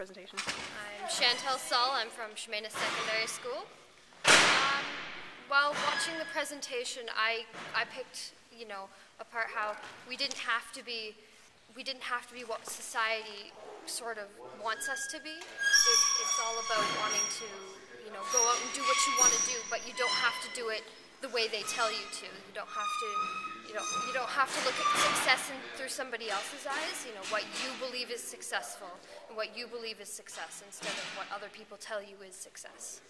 presentation. I'm Chantal Saul. I'm from Chemainus Secondary School. Um, while watching the presentation, I, I picked, you know, apart how we didn't have to be, we didn't have to be what society sort of wants us to be. It, it's all about wanting to, you know, go out and do what you want to do, but you don't have to do it the way they tell you to. You don't have to, you know, you don't have to look at success in, through somebody else's eyes. You know, what you believe is successful and what you believe is success instead of what other people tell you is success.